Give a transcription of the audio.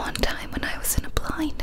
One time when I was in a blind